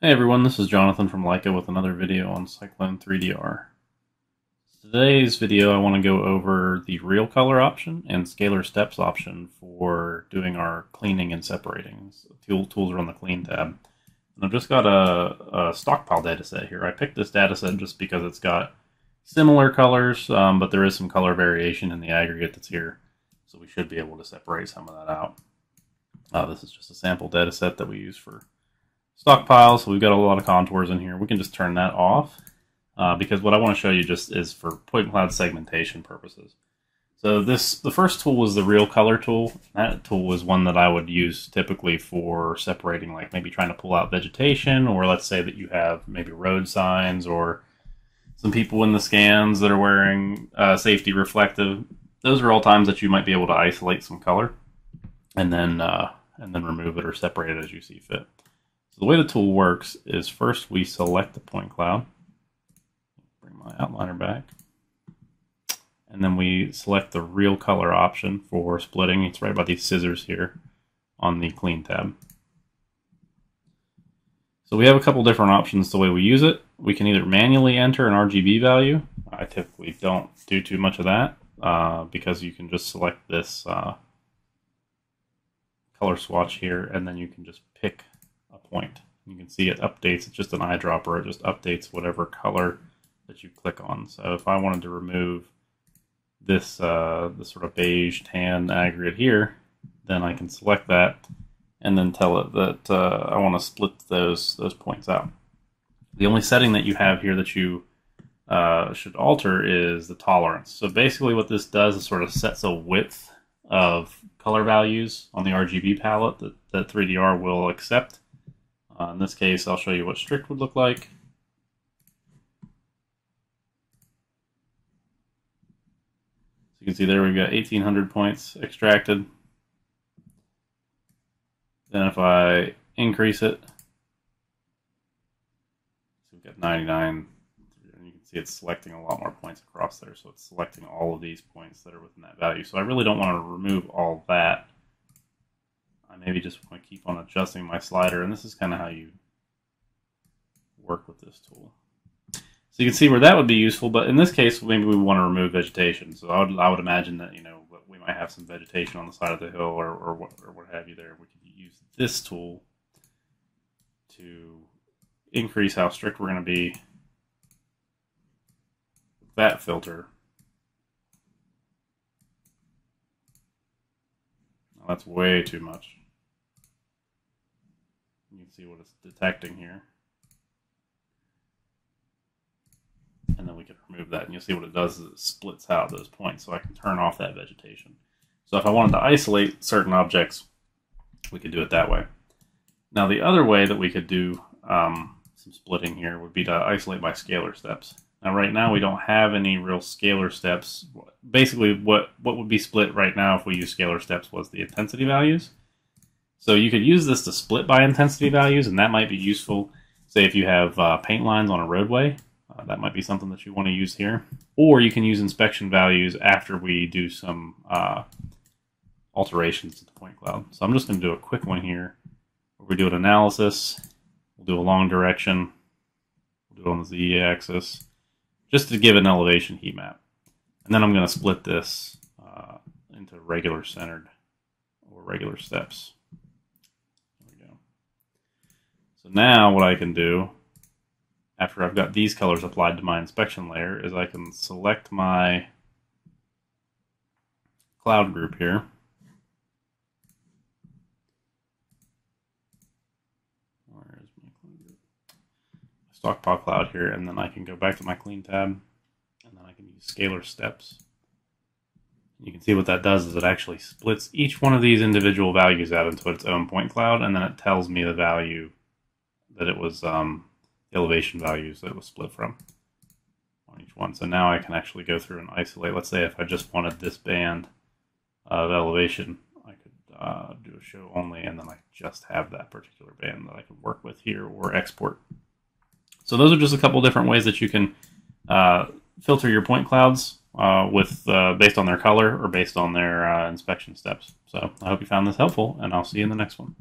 Hey everyone, this is Jonathan from Leica with another video on Cyclone 3DR. Today's video I want to go over the real color option and scalar steps option for doing our cleaning and separating. So tool, tools are on the clean tab. And I've just got a, a stockpile dataset here. I picked this dataset just because it's got similar colors, um, but there is some color variation in the aggregate that's here. So we should be able to separate some of that out. Uh, this is just a sample dataset that we use for stockpile, so we've got a lot of contours in here. We can just turn that off uh, because what I want to show you just is for point cloud segmentation purposes. So this, the first tool was the real color tool. That tool was one that I would use typically for separating, like maybe trying to pull out vegetation, or let's say that you have maybe road signs or some people in the scans that are wearing uh, safety reflective. Those are all times that you might be able to isolate some color and then uh, and then remove it or separate it as you see fit. So the way the tool works is first we select the point cloud, bring my outliner back, and then we select the real color option for splitting. It's right by these scissors here on the clean tab. So we have a couple different options the way we use it. We can either manually enter an RGB value. I typically don't do too much of that uh, because you can just select this uh, color swatch here and then you can just pick point. You can see it updates, it's just an eyedropper, it just updates whatever color that you click on. So if I wanted to remove this, uh, this sort of beige tan aggregate here, then I can select that and then tell it that uh, I want to split those, those points out. The only setting that you have here that you uh, should alter is the tolerance. So basically what this does is sort of sets a width of color values on the RGB palette that, that 3DR will accept. Uh, in this case, I'll show you what strict would look like. So you can see there we've got 1800 points extracted. Then if I increase it, so we've got 99, and you can see it's selecting a lot more points across there. So it's selecting all of these points that are within that value. So I really don't want to remove all that. I maybe just want to keep on adjusting my slider, and this is kind of how you work with this tool. So you can see where that would be useful, but in this case, maybe we want to remove vegetation. So I would, I would imagine that, you know, we might have some vegetation on the side of the hill or, or, what, or what have you there. We could use this tool to increase how strict we're going to be with that filter. that's way too much. Can see what it's detecting here. And then we can remove that, and you'll see what it does is it splits out those points, so I can turn off that vegetation. So if I wanted to isolate certain objects, we could do it that way. Now the other way that we could do um, some splitting here would be to isolate by scalar steps. Now right now we don't have any real scalar steps. Basically what, what would be split right now if we use scalar steps was the intensity values. So you could use this to split by intensity values, and that might be useful. Say if you have uh, paint lines on a roadway, uh, that might be something that you want to use here. Or you can use inspection values after we do some uh, alterations to the point cloud. So I'm just going to do a quick one here. We do an analysis, we'll do a long direction, we'll do it on the z-axis, just to give an elevation heat map. And then I'm going to split this uh, into regular centered or regular steps. So now what I can do, after I've got these colors applied to my inspection layer, is I can select my cloud group here. Where is my cloud group? Stockpile cloud here, and then I can go back to my clean tab, and then I can use scalar steps. You can see what that does is it actually splits each one of these individual values out into its own point cloud, and then it tells me the value that it was um, elevation values that it was split from on each one. So now I can actually go through and isolate. Let's say if I just wanted this band of elevation, I could uh, do a show only, and then I just have that particular band that I can work with here or export. So those are just a couple different ways that you can uh, filter your point clouds uh, with uh, based on their color or based on their uh, inspection steps. So I hope you found this helpful, and I'll see you in the next one.